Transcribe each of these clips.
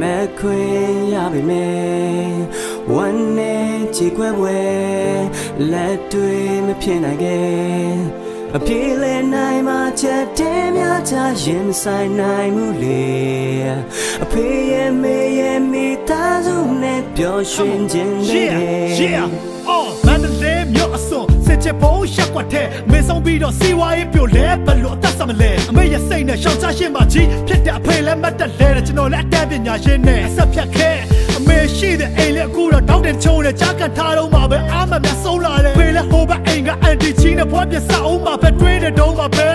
မဲ့ခွင်ရပြီမယ်ဝမ်းနဲ့ကြည်ခွဲပွဲလက်တွေမဖြစ်နိုင်ခဲ့အပြေလဲနိုင်မှချက်တဲများချရင်ဆိုင်နိုင်မှုလေအဖေရဲ့မေရဲ့မိသားစုနဲ့ပျော်ရွှင်ခြင်းနဲ့ Yeah yeah oh မန္တလေးမြို့အစွန် စစ်ချဘုံရှက်ကွက်တဲ့မင်းဆုံးပြီးတော့စီဝါရေးပြိုလဲဘလို့အသက်ဆက်မလဲအမေရဲ့စိတ်နဲ့ရှောင်ချရှင်းပါကြီးဖြစ်တဲ့အဖေလည်းမတ်တက်လဲတဲ့ကျွန်တော်လည်းအတတ်ပညာရှင်းနဲ့အဆက်ဖြတ်ခဲ့အမေရှိတဲ့အိမ်လည်းအခုတော့တောင်းတင်ချုံနဲ့ကြားကန်ထားတော့မှာပဲအာမမြတ်ဆုံးလာတယ်ဖေလည်းဟိုဘက်အိမ်ကအန်တီချင်းနဲ့ဘွားပြစအောင်မှာပဲတွေးတဲ့တုံးမှာပဲ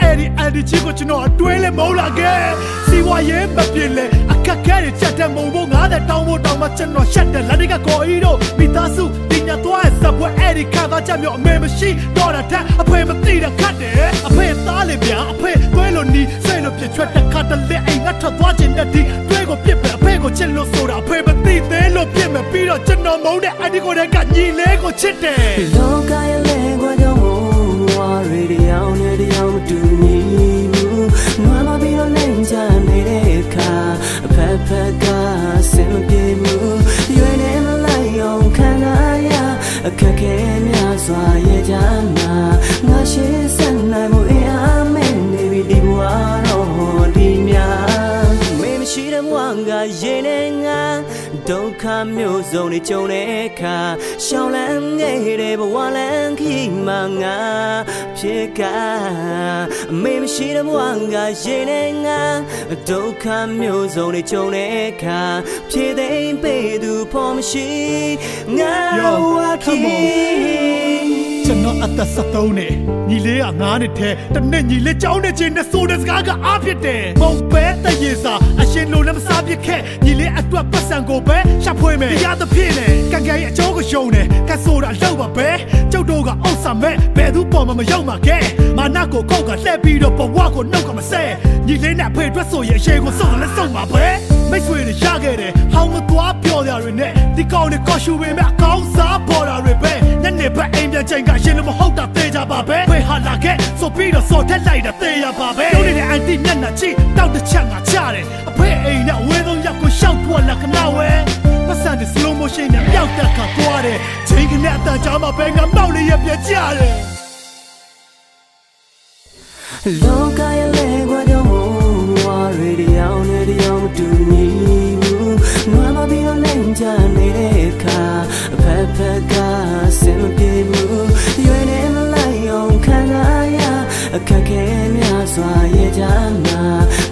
အဲ့ဒီအန်တီချင်းကိုကျွန်တော်အတွင်းလဲမဟုတ်လာခဲ့စီဝါရေးမပြည့်လဲအ ခက်ခဲတွေချက်တဲ့မုံဖို့90တောင်းဖို့တောင်းမှကျွန်တော်ရှက်တယ်လက်တွေကကော်အီတို့မိသားစုတင်ညာသွားရဲ့စပွဲအဲ့ဒီခံသွားချက်မျိုးအမေမရှိတော့တာတဲ့အဖေမသိတာခတ်တယ်အဖေသားလေဗျာအဖေတွဲလို့နီးစိတ်လို့ပြစ်ချွတ်တဲ့ခါတလေအိမ်ငါထွက်သွားခြင်းနဲ့ဒီတွဲကိုပြစ်ပဲအဖေကိုချစ်လို့ဆိုတာအဖေမသိသေးလို့ပြစ်မယ်ပြီးတော့ကျွန်တော်မုန်းတဲ့အဒီကိုတည်းကညီလေးကိုချစ်တယ်လောကရဲ့ အဖက် ဒုက္ခမျိုးစုံတွေကြုံတဲ့အခါရှောင်းလန်းနေတဲ့ဘဝလန်းခီမှငါဖြစ်ကအမေမရှိတဲ့ဘဝကရင်နေငါဒုက္ခမျိုးစုံတွေကြုံတဲ့အခါဖြည့်သိမ့်ပေးသူဖို့မရှိငါ Yo, ဝါ come ခီကျွန်တော် အသက်73နဲ့ညီလေးက9နှစ်ထဲတစ်နှစ်ညီလေးကြောင်းနေခြင်းနဲ့ဆိုတဲ့စကားကအားဖြစ်တယ်။မုံပဲတရေစာအရှင်လိုလည်းမစားပြစ်ခဲ့ညီလေးအတွက်ပတ်စံကိုပဲရှာဖွေမယ်။တရားသဖြင့်နဲ့ကံကံရဲ့အကျိုးကိုရှုံတယ်။ကတ်ဆိုတာလောက်ပါပဲ။ကျုပ်တို့ကအုပ်ဆာမဲ့ဘယ်သူပေါ်မှမရောက်မှာကဲ။မာနကိုကောက်ကလှည့်ပြီးတော့ဘဝကိုနှုတ်ကမဆဲ။ညီလေးနဲ့ဖေအတွက်ဆိုရင်အရှိကိုစုံလည်းစုံပါပဲ။မိတ်ဆွေတွေရခဲ့တယ်။ဟောင်းမသွားပြောကြရနဲ့ဒီကောင်တွေကော်ရှူပင်မဲ့အကောင်းစားပေါ်တာ ပြီးတော့စော်တက်လိုက်တာသိရပါပဲတို့နေတဲ့အန်တီမျက်နှာကြည့်တောက်တစ်ချက်ငါချတယ်အဖေအိမ်နဲ့အဝေးဆုံးရောက်ကိုရှောက်ထွက်လာခဏဝဲပတ်စံတဲ့ slow motion နဲ့ပျောက်တက်ခါသွားတယ်ချိန်ခနဲ့အတန်ကြားမှာပဲငါမောက်လေးရပြကြတယ်လောကရဲ့လေကွာကြောင့်ဝါရီဒီအောင်နဲ့တရားမတူညီဘူးနွားမပြီးတော့လိမ့်ချနေ အခက်ခဲများစွာရဲ့ကြမှာ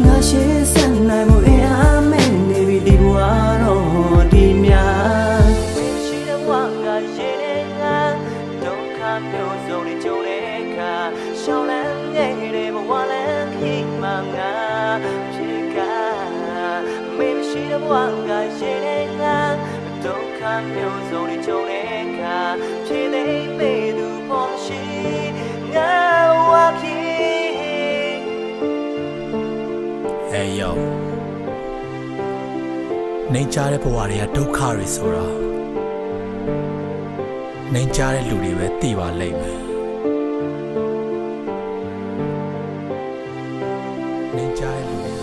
ငါရှိစံနိုင်မှုအင်အားမင်းနေပြီဒီဘဝတော့ဒီများရှိတဲ့ဘဝကရင်နေငါဒုက္ခမျိုးစုံတွေကြုံတဲ့အခါရှောင်းလန်းနေတဲ့ဘဝလန်းခီမှငါဖြစ်ကမေမရှိတဲ့ဘဝကရင်နေငါဒုက္ခမျိုးစုံ Hey yo နေကြတဲ့ဘဝတွေကဒုက္ခတွေဆိုတာနေကြတဲ့လူတွေပဲသိပါလိမ့်မယ်နေကြတဲ့လူတွေ